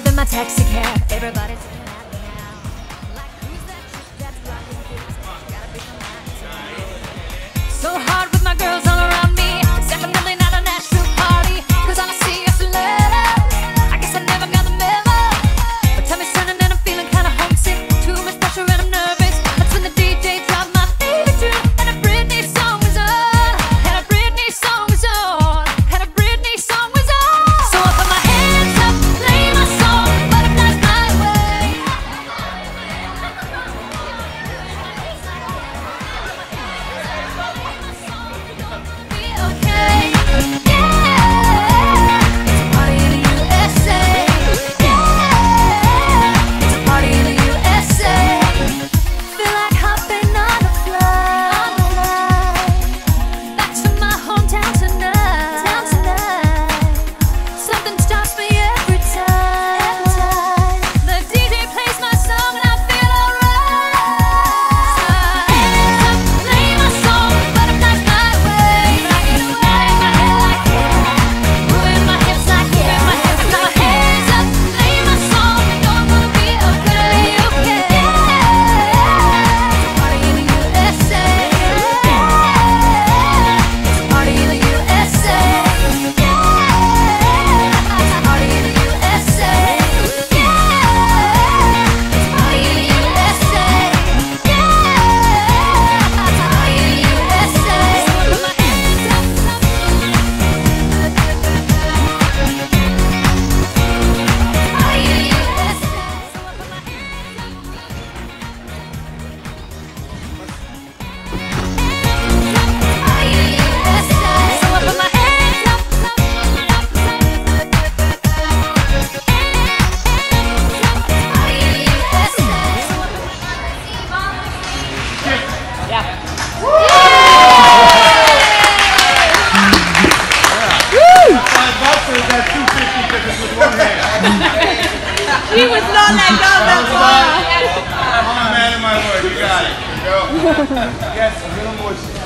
up in my taxi cab. Everybody's. Yes, a little motion.